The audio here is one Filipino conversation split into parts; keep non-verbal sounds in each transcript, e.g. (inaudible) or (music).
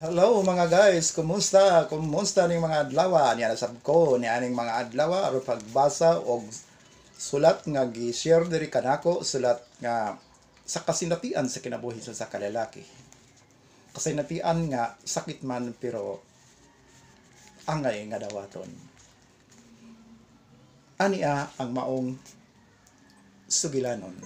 Hello mga guys, kumusta? Kumusta ning mga adlaw? Niya nasab ko ni aning mga adlaw aron pagbasa og sulat nga gi-share diri kanako sulat nga sa kasinatian sa kinabuhi sa sa kalalaki. Kasinatian nga sakit man pero angay nga dawaton. Ania ang maong sugilanon.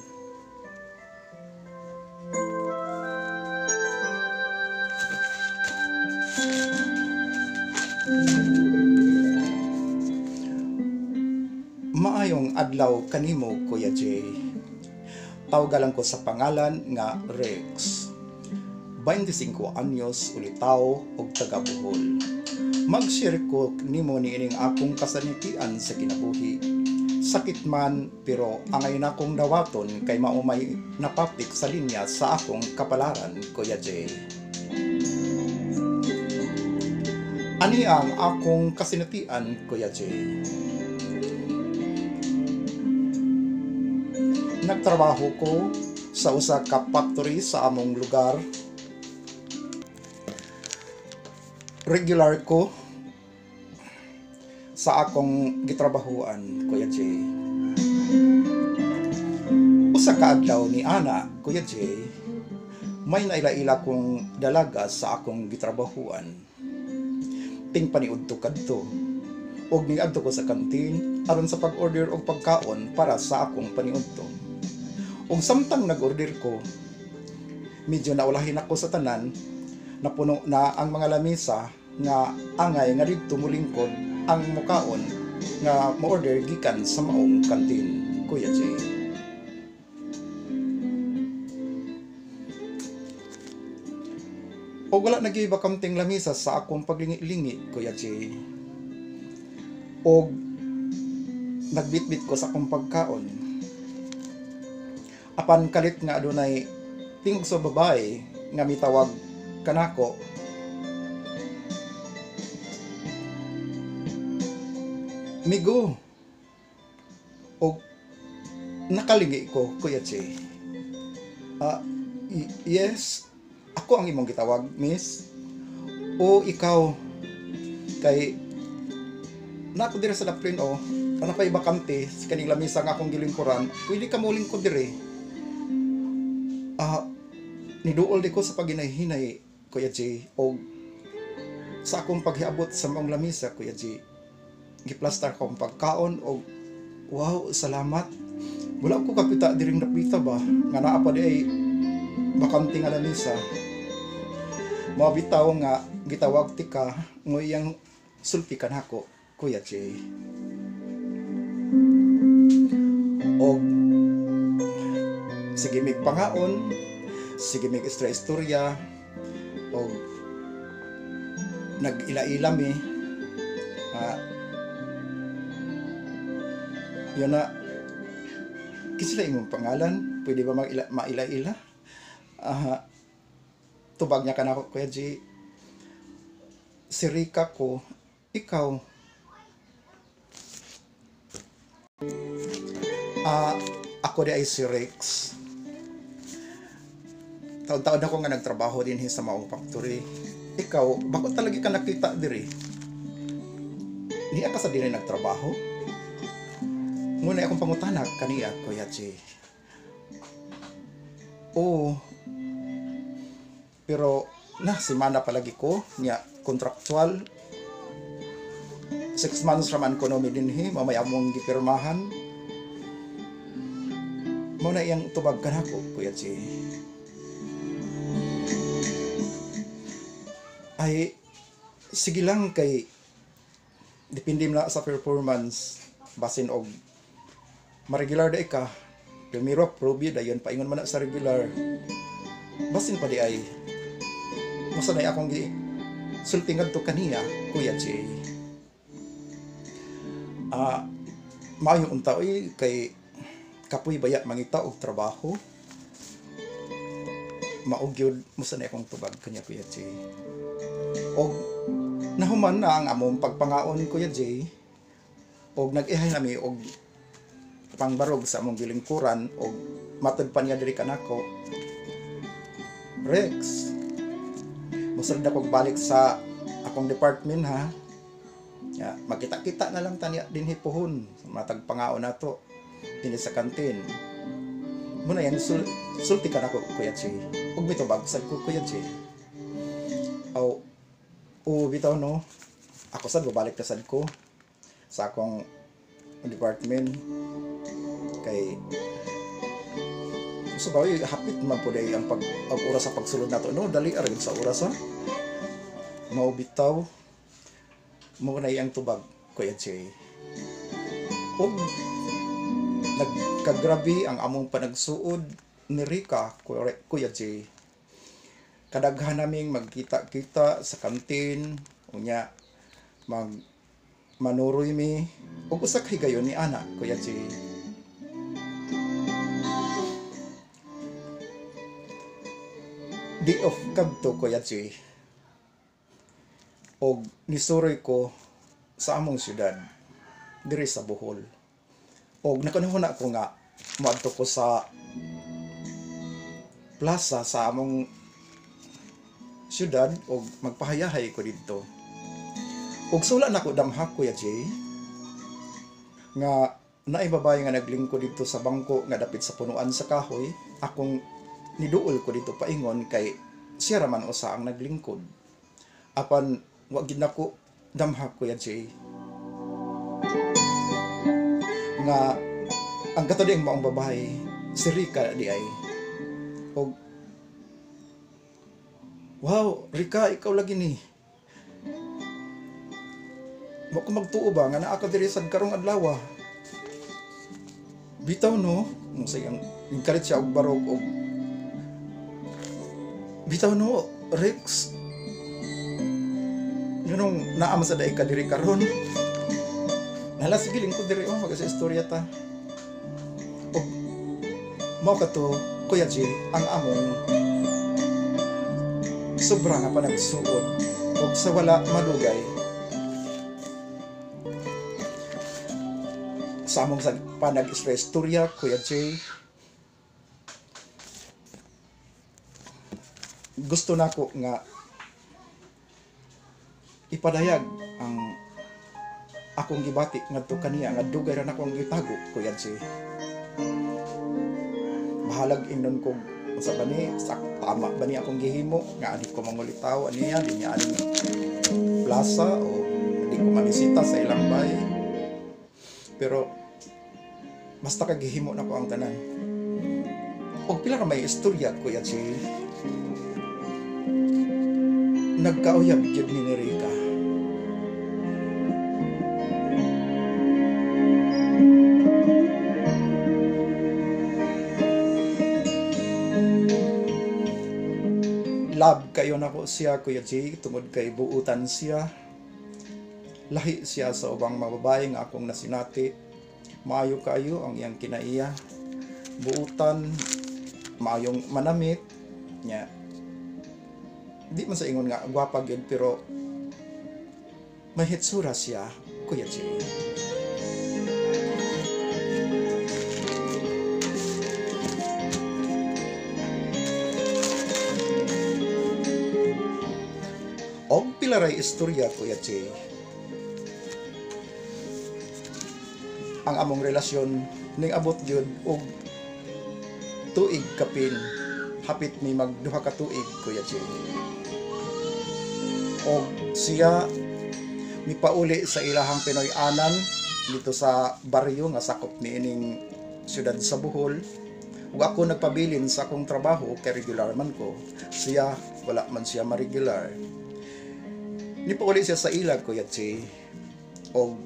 Maayong adlaw kanimo Kuya Jay. Tawgalan ko sa pangalan nga Rex. 25 anyos ulitaw og taga Bohol. Mag-share ko nimo ni ining akong kasanitian sa kinabuhi. Sakit man pero angay na akong dawaton kay maumay napapik sa linya sa akong kapalaran Kuya Jay. Ani ang akong kasinatian Kuya Jay. nagtrabaho ko sa usa ka factory sa among lugar. Regular ko sa akong gitrabahuan, Kuya Jay. Usa ka adlaw ni Ana, Kuya Jay, may naila-ila kong dalaga sa akong gitrabahuan. Ting paniudto kadto. Og niadto ko sa kantin aron sa pag-order og pagkaon para sa akong paniudto. Ug samtang nag-order ko, medyo naulahin ako sa tanan, napuno na ang mga lamisa nga angay nga didto mulingkod ang mukaon nga mo-order gikan sa maong kantin, Kuya Jay. O wala nagiba kamting lamisa sa akong paglingi-lingi, Kuya Jay. O nagbitbit ko sa akong pagkaon, apan kalit nga adunay tingog sa babae nga mitawag kanako migo o nakalingi ko kuya Che ah y- yes ako ang imong gitawag miss. O ikaw kay nako dira sa daplin o. Ano pa bakante sa kaning lamisa nga akong gilingkuran pwede ka muling ko dire. Ah niduol di ko sa paginahinay Kuya J o sa akong paghiabot sa mong lamisa Kuya J. Giplastar ko ang pagkaon o wow salamat. Wala ko kapita diring napita ba nga naa pa di ay bakante nga lamisa mabitaw nga gitawag ti ka ngoyang sulti ka nako Kuya J o sige mig pangaon sige mig istra istorya. O nag-ila-ila mi. Ah, yun na. Kisila imong pangalan? Pwede ba mag-ila, maila-ila? Ah tubag niya ka na ako kuya G si Rika ko ikaw Ah, ako di ay si Rex. Taon-taon ako nga nagtrabaho din sa maong factory. Ikaw, bako talaga ka nakita diri? Niya ka sa din nagtrabaho? Muna akong pangutanak kaniya, Kuya J. Oo. Pero, na, simana palagi ko, niya, contractual. Six months raman ko no din hi, mamaya mong gipirmahan, mo na iyang tubag ka nako kuya J. Ay, sige lang kay depende na sa performance basin og ma-regular da ka primero probi dayon paingon man na sa regular basin pa di ay masanay akong gi sultingad to kaniya kuya J. Ah, maayong unta oy kay kapoy baya mangita og trabaho maugyod sa akong tubag kanya Kuya J. Og nahuman na ang among pagpangaon Kuya J. Og nag-ihay nami og pangbarog sa among gilingkuran og matud pa niya diri kanako. Rex, Musulod ako balik sa akong department ha. Ya, makita-kita na lang tani din hipuhon sa matag pangao na to. Dini sa kantin. Muna yan, sul sulti ka na ko, Kuya Chi. Huwag bitaw bagsad ko, Kuya Chi. Aw, oo, bitaw no. Ako sad, babalik na sad ko sa akong department. Kay, so ba, hapit man po dahil ang, pag, ang oras sa pagsulod na to. No, dali aragin sa oras ha. Mao bitaw. Mo na iyang tubag, Kuya Chi. Og nagkagrabe ang among panagsuod ni Rika, Kuya Kuya J. Kadaghan naming magkita-kita sa kantin, unya mag manuroy mi ug usa ka higayon ni ana Kuya J. Di of kadto Kuya J. Og nisuroy ko sa among syudad diri sa Bohol. Og nakanahon ako nga moadto ko sa plaza sa among syudad og magpahayahay ko didto. Og sula nako damha Kuya Jay nga naay babae nga naglingkod dito sa bangko nga dapit sa punuan sa kahoy, akong niduol ko dito paingon kay siya raman usa ang naglingkod. Apan wa gid nako damha Kuya Jay. Nga ang katodi ang maong babae si Rika di ay. Og wow Rika ikaw lagi ni. Mo ko magtuo ba nga naa ka diri sa karong adlaw bitaw no? Mo say ang ingkalit siya og barog og bitaw no Rex. Ganong naa man sa daig ka diri karon. Hala, sige, lingkod diri. Oh, magasa istorya ta. O, mao ka to, Kuya G, ang among sobra nga pa nagsuod. O sa wala malugay, sa among panag-istorya, istorya, Kuya J, gusto nako nga ipadayag ang akong gibati ngadto kaniya nga dugay ra na akong gitago kuya si bahalag ingnon kog usa ba ni? Sak tama ba ni akong gihimo? Nga ani ko mangulitaw aniya di niya ani plaza o di ko mabisita sa ilang bay pero basta kag gihimo na ko ang tanan. Og pila ka may istorya kuya si nagkauyab jud ni Rika love kayo nako siya Kuya Jay tungod kay buutan siya. Lahi siya sa ubang mga babae nga akong nasinati. Maayo kayo ang iyang kinaiya. Buutan maayong manamit. Nya di man sa ingon nga gwapa gyud pero may hitsura siya Kuya Jay og pilaray istorya Kuya Jay. Ang among relasyon ning abot gyud og tuig kapin hapit mi magduha ka tuig Kuya Jay. Og siya mipauli sa ilahang Pinoy anan dito sa baryo nga sakop ni ining syudad sa Bohol ug ako nagpabilin sa akong trabaho kay regular man ko siya wala man siya ma-regular Ni pa uli siya sa ilag, Kuya Che. Og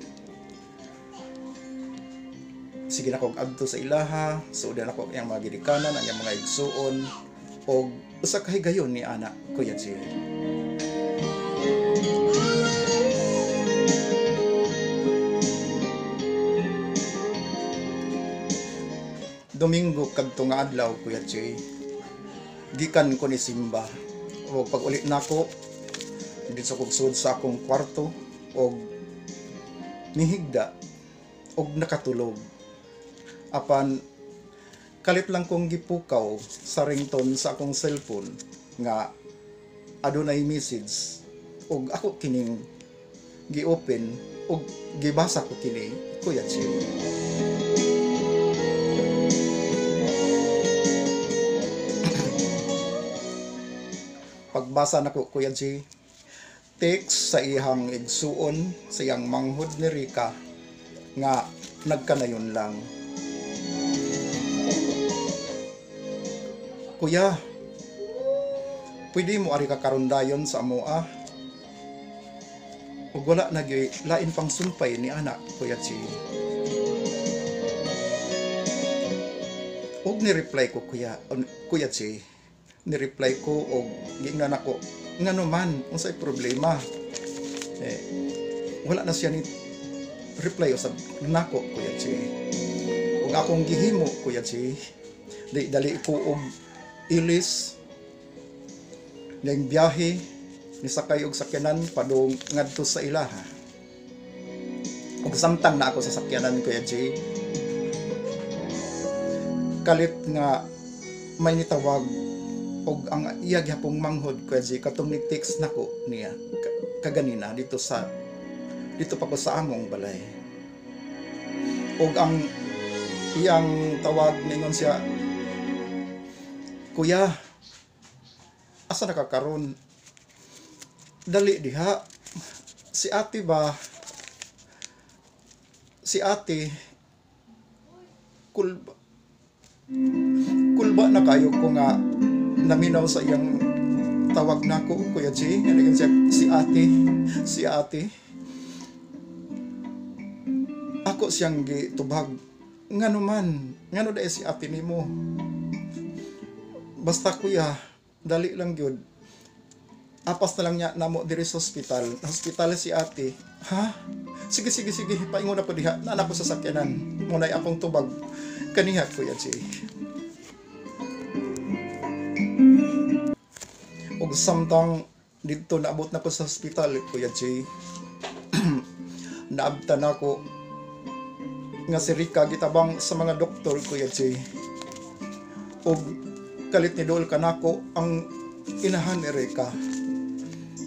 sige na kog adto sa ilaha, suodan ako ang mga gidikanan, ang mga igsuon, og usa ka higayon ni ana, Kuya Che. Domingo kadto nga adlaw, Kuya Che. Gikan ko ni Simba. O pag ulit nako, dito sa kugsud sa akong kwarto og nihigda og nakatulog apan kalit lang kong gipukaw sa ringtone sa akong cellphone nga adunay message ug ako kining gi-open ug gibasa ko kini Kuya Jay. (clears throat) Pagbasa nako Kuya Jay, text sa ihang igsuon sa iyang manghod ni Rika nga nagkanayon lang. Kuya, pwede mo ari ka karundayon sa amo ah. Ug wala na lain pang sumpay ni anak Kuya Chi. Ug ni reply ko Kuya on- Kuya Chi. Ni reply ko og giingnan ako ngano man unsay problema. Eh, wala na siya ni reply usab nako Kuya Chi. Ug akong gihimo Kuya Chi. Di dali ko og ilis ng biyahe ni sakay og sakyanan padung ngadto sa ilaha. Ug samtang na ako sa sakyanan Kuya Jay. Kalit nga may nitawag og ang iya gihapong manghod Kuya Jay katong ni text nako niya ka- kaganina dito sa dito pa ko sa among balay. Og ang iyang tawag ningon siya Kuya, asa na ka karon? Dali diha. Si ate ba? Si ate, kulba, kulba na kayo ko nga naminaw sa iyang tawag nako Kuya G. Ano si ate, si ate. Ako siyang gitubag. Ngano man, ngano dahil si ate nimo. Basta kuya, dali lang gyud. Apas na lang niya namo diri sa hospital. Hospital si ate. Ha? Sige, sige, sige. Paingon na po diha. Nana ko sa sakyanan. Munay akong tubag. Kaniha, Kuya Jay. Ug samtang dito naabot na ko sa hospital, Kuya Jay. (clears throat) Naabtan ako nga si Rika gitabang sa mga doktor, Kuya Jay. Og kalit ni Dol kanako ang inahan ni Reka.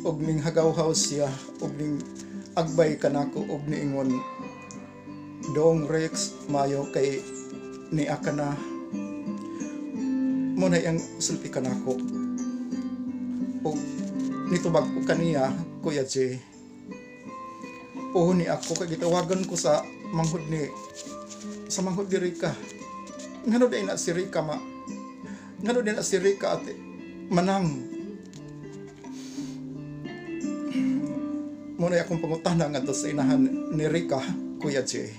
Og ning hagaw-haw siya og ning agbay kanako og niingon dong Rex mayo kay ni akana mo na ang sulti kanako. Og nitubag ko kaniya Kuya J Puho ni ako kay gitawagan ko sa manghod ni sa manghod ni Rika ngano day na si Rika ma ngano din si Rika ate? Manang. Muna akong pangutana nga sa inahan ni Rika Kuya J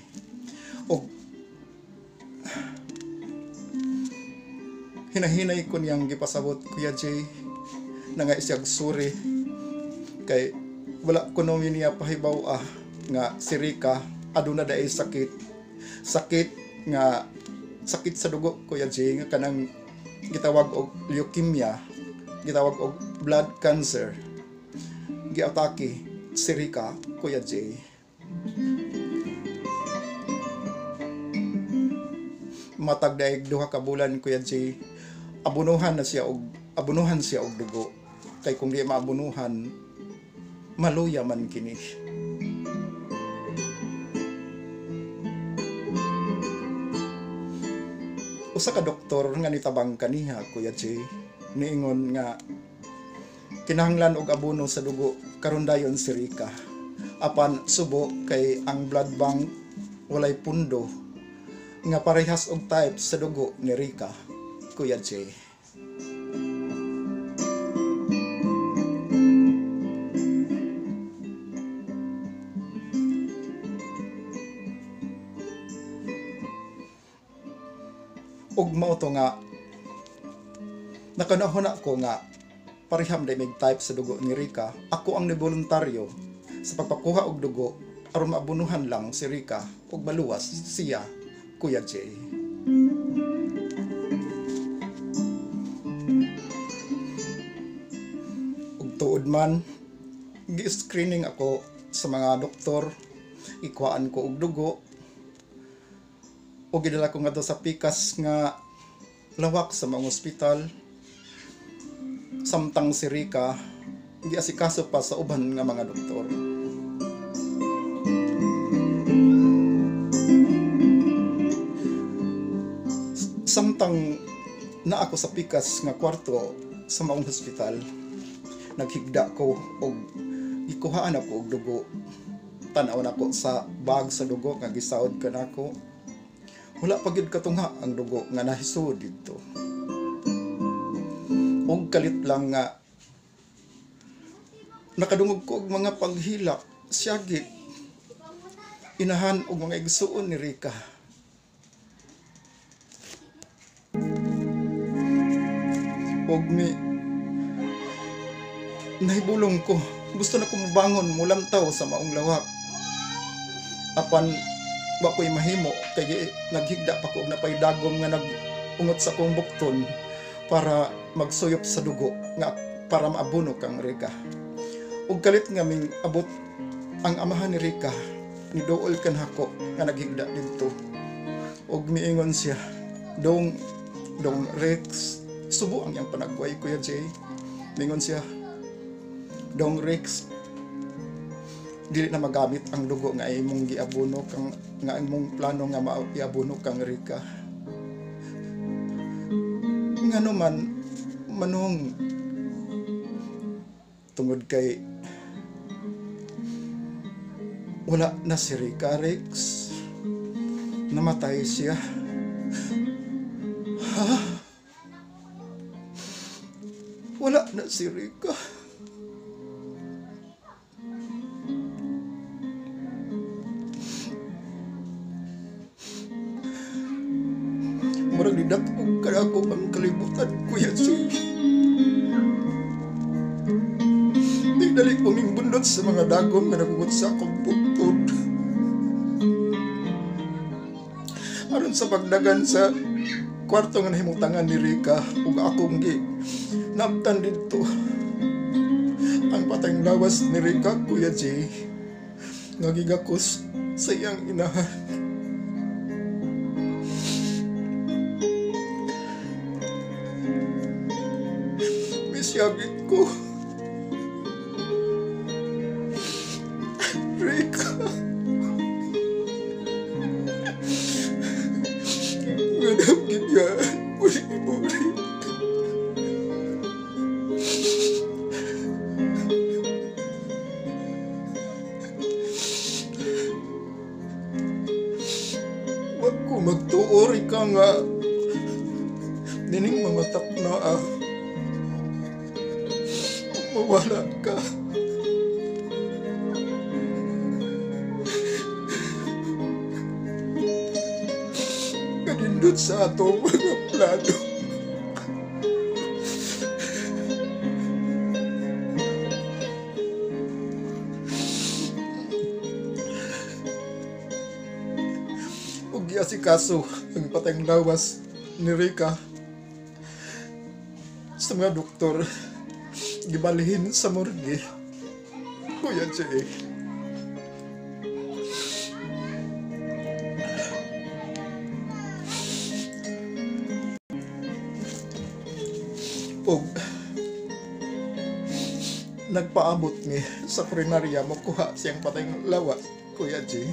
o hinahinay ko niyang gipasabot Kuya J na nga isiyag suri. Kay wala ko no niya pahibaw ah nga si Rika aduna daay sakit. Sakit nga sakit sa dugo Kuya J nga kanang gitawag og leukemia gitawag og blood cancer giatake si Rika Kuya J. Matag daig duha ka bulan Kuya J. Abunuhan na siya og abunuhan siya og dugo. Kay kung di maabunuhan maluya man kini usa ka doktor nga nitabang kaniha Kuya J niingon nga kinahanglan og abono sa dugo karon dayon si Rika. Apan subo kay ang blood bank walay pundo nga parehas og type sa dugo ni Rika. Kuya J ug mao to nga nakanahon ako nga pariham day mig type sa dugo ni Rika. Ako ang niboluntaryo sa pagpakuha og dugo aron maabunuhan lang si Rika ug maluwas siya Kuya J ug tuod man gi-screening ako sa mga doktor ikuhaan ko og dugo o gidala ko nga sa pikas nga lawak sa mga ospital samtang si Rika giasikaso pa sa uban nga mga doktor. Samtang na ako sa pikas nga kwarto sa maong hospital, naghigda ko og ikuhaan ako og dugo. Tanaw na ko sa bag sa dugo nga gisawod ka nako. Wala pa gyud katungha ang dugo nga nahisud dito. Og kalit lang nga nakadungog ko og mga paghilak, siyagit, inahan og mga igsuon ni Rika. Og mi nahibulong ko. Gusto na ko mabangon mulamtaw sa maong lawak. Apan wa ko'y mahimo kay naghigda pa ko og napay dagom nga nagungot sa kong bukton para magsuyop sa dugo nga para maabuno kang Rika. Ug kalit nga ming abot ang amahan ni Rika ni Dool kan hako nga naghigda didto. Ug miingon siya, dong dong Rex, subo ang iyang panagway Kuya Jay. Mingon siya, dong Rex, dili na magamit ang dugo nga imong giabuno kang nga imong plano nga maiabuno kang Rika. Nga naman, manong tungod kay wala na si Rika Rex. Namatay siya. Ha? Wala na si Rika. Nga nagugot sa akong buktod. Aron sa pagdagan sa kwarto nga nahimutangan ni Rika ug akong gi naptan dito ang patayng lawas ni Rika Kuya J nga gigakos sa iyang inahan. Misyagit ko Wag ko magtuori ka nga. Dining mamatak na ah. Mawala ka. Kanindot sa atong mga plano. Ug si kaso ang patayng lawas ni Rika sa mga doktor gibalhin sa morgue. Kuya Jay. og nagpaabot mi sa prinarya mo kuha siyang patayng lawas, Kuya G.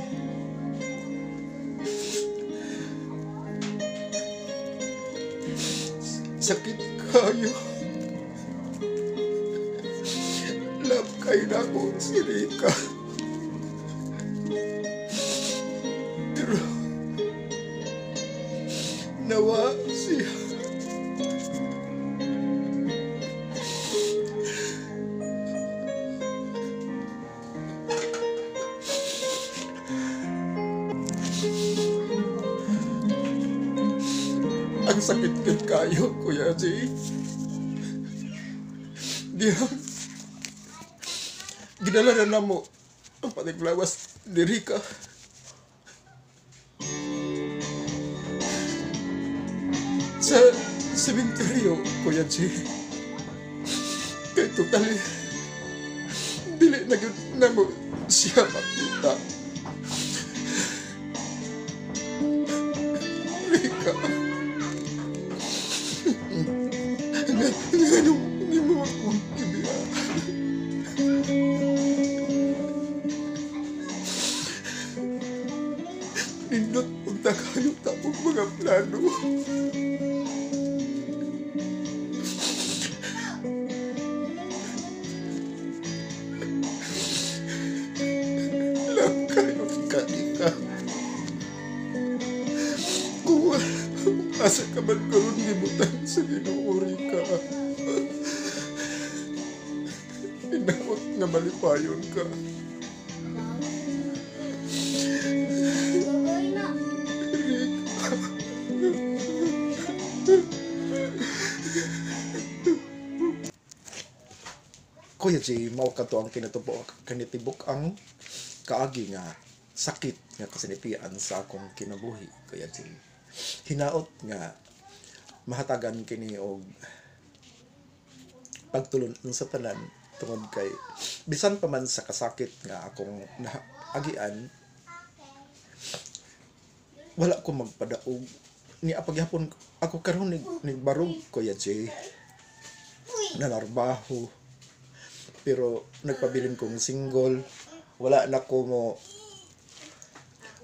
Sakit kayo. Love kayo na ko si Rika. Ang sakit kat kayo, Kuya J. Diya, ginala na na mo ang patiglawas ni Rika. Sa sementeryo, Kuya J. Kay totally, dili na gyud na mo siya makita. Mga plano. Lang kayo ika-ika. Kung asa ka man karon gibutan sa ginuuri ka. Inaot nga malipayon ka. Mao ka to ang kinatubo kanitibok ang kaagi nga sakit nga kasinitian sa akong kinabuhi, Kuya Jay. Hinaot nga mahatagan kini og pagtulon sa tanan tungod kay bisan pa man sa kasakit nga akong naagian wala ko magpadaog. Ni apagyapon ako karon nig, nigbarog Kuya Jay nanarbaho pero nagpabilin kong single. Wala na ko mo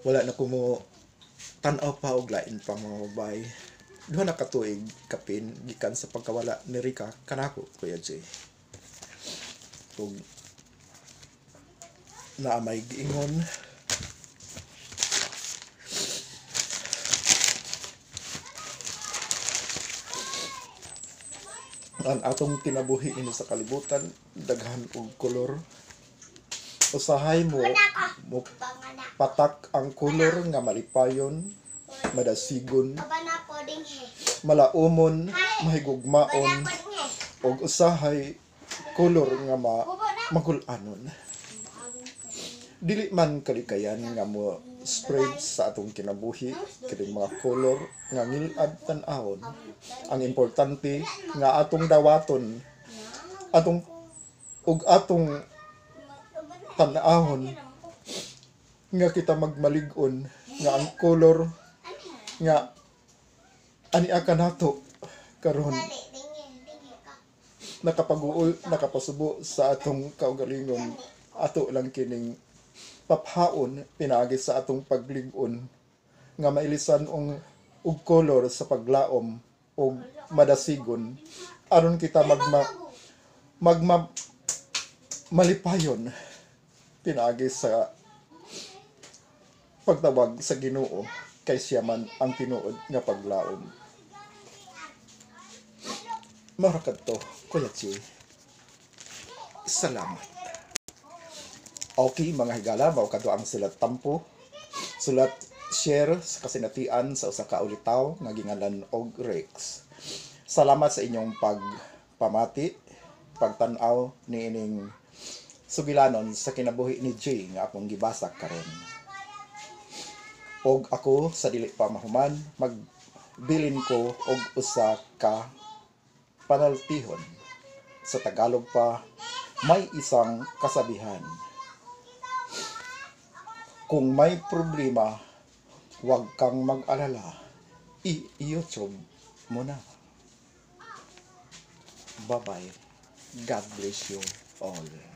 wala na ko mo tanaw pa og lain pang mga babae. Duha na katuig kapin gikan sa pagkawala ni Rika. Kanako Kuya Jay. Ug naamay giingon ang atong kinabuhi ini sa kalibutan daghan og kolor. Usahay mo mo patak ang kolor nga malipayon madasigon malaumon mahigugmaon og usahay kolor nga ma magulanon dili man kalikayan nga mo spread sa atong kinabuhi kining mga kolor nga ngilad tan-awon ang importante nga atong dawaton atong ug atong tan-ahon nga kita magmalig-on nga ang kolor nga ani aka nato karon ka. nakapaguol nakapasubo sa atong kaugalingon ato lang kining paphaon pinagi sa atong paglig-on nga mailisan ong ug kolor sa paglaom ug madasigon aron kita magma magma malipayon pinagi sa pagtawag sa Ginoo kay siya man ang tinuod nga paglaom Marakad to, Kuya Chi. Salamat. Okay, mga higala, mao kadto ang sulat tampo. Sulat share sa kasinatian sa usa ka ulitaw nga gingalan og Rex. Salamat sa inyong pagpamati, pagtan-aw ni ining sugilanon sa kinabuhi ni Jay nga akong gibasa karon. Og ako sa dili pa mahuman magbilin ko og usa ka panaltihon. Sa Tagalog pa, may isang kasabihan. Kung may problema, huwag kang mag-alala. I-YouTube mo na. Bye-bye. God bless you all.